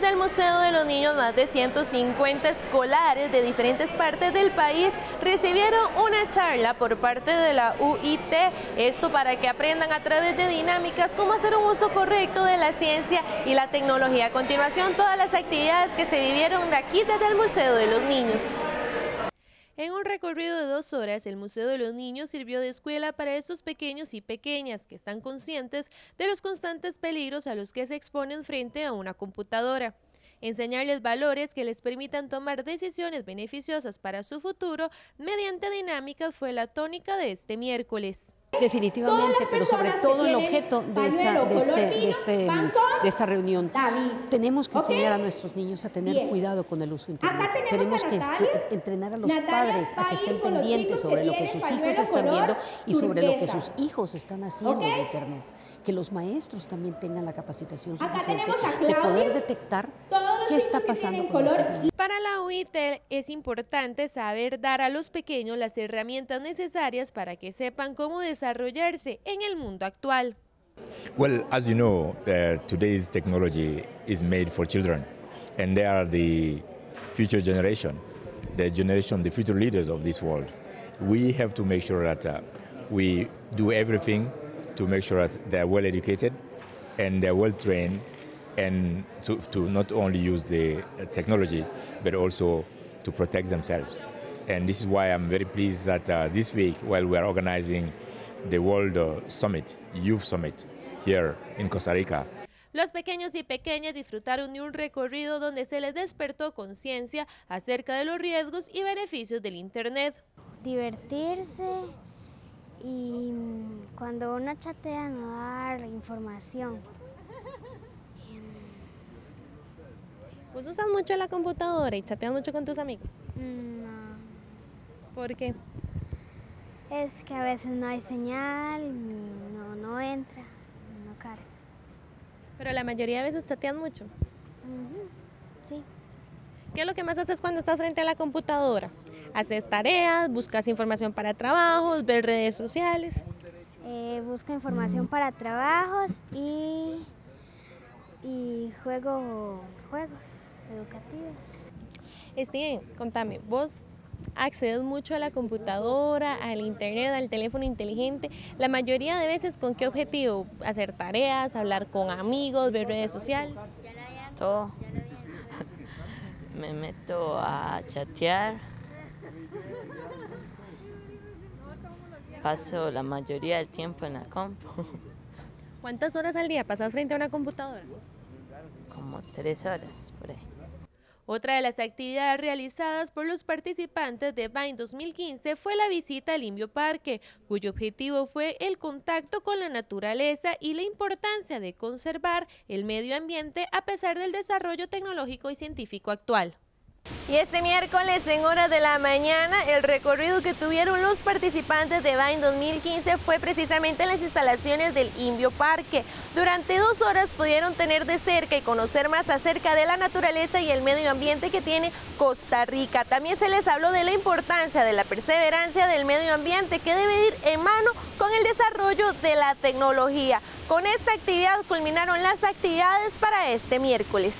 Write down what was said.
Desde el Museo de los Niños, más de 150 escolares de diferentes partes del país recibieron una charla por parte de la UIT, esto para que aprendan a través de dinámicas cómo hacer un uso correcto de la ciencia y la tecnología. A continuación, todas las actividades que se vivieron de aquí desde el Museo de los Niños. Recorrido de dos horas, el Museo de los Niños sirvió de escuela para estos pequeños y pequeñas que están conscientes de los constantes peligros a los que se exponen frente a una computadora. Enseñarles valores que les permitan tomar decisiones beneficiosas para su futuro mediante dinámicas fue la tónica de este miércoles. Definitivamente, pero sobre todo el objeto de esta, de, este, este, de, esta reunión. Tenemos que enseñar a nuestros niños a tener cuidado con el uso de Internet. Tenemos que entrenar a los padres a que estén pendientes sobre lo que sus hijos están viendo y sobre lo que sus hijos están haciendo en Internet. Que los maestros también tengan la capacitación suficiente de poder detectar qué está pasando con nuestros niños. Para la UIT es importante saber dar a los pequeños las herramientas necesarias para que sepan cómo desarrollarse en el mundo actual. Well, as you know, today's technology is made for children, and they are the future generation, the generation, the future leaders of this world. We have to make sure that uh, we do everything to make sure that they are well educated and they're well trained and to, to not only use the uh, technology but also to protect themselves. And this is why I'm very pleased that uh, this week, while we are organizing the World uh, Summit, Youth Summit, here in Costa Rica. Los pequeños y pequeñas disfrutaron de un recorrido donde se les despertó conciencia acerca de los riesgos y beneficios del Internet. Divertirse y mm, cuando uno chatea no dar información. ¿Vos usas mucho la computadora y chateas mucho con tus amigos? No. ¿Por qué? Es que a veces no hay señal, no, no entra, no carga. Pero la mayoría de veces chateas mucho. Sí. ¿Qué es lo que más haces cuando estás frente a la computadora? ¿Haces tareas, buscas información para trabajos, ves redes sociales? Eh, busco información para trabajos y, y juego juegos educativos. Steven, contame, vos accedes mucho a la computadora, al internet, al teléfono inteligente. La mayoría de veces, ¿con qué objetivo? ¿Hacer tareas, hablar con amigos, ver redes sociales? Todo. Me meto a chatear. Paso la mayoría del tiempo en la compu. ¿Cuántas horas al día pasas frente a una computadora? Como tres horas por ahí. Otra de las actividades realizadas por los participantes de Vine 2015 fue la visita al Indio Parque, cuyo objetivo fue el contacto con la naturaleza y la importancia de conservar el medio ambiente a pesar del desarrollo tecnológico y científico actual. Y este miércoles en horas de la mañana el recorrido que tuvieron los participantes de Vine 2015 fue precisamente en las instalaciones del Indio Parque. Durante dos horas pudieron tener de cerca y conocer más acerca de la naturaleza y el medio ambiente que tiene Costa Rica. También se les habló de la importancia de la perseverancia del medio ambiente que debe ir en mano con el desarrollo de la tecnología. Con esta actividad culminaron las actividades para este miércoles.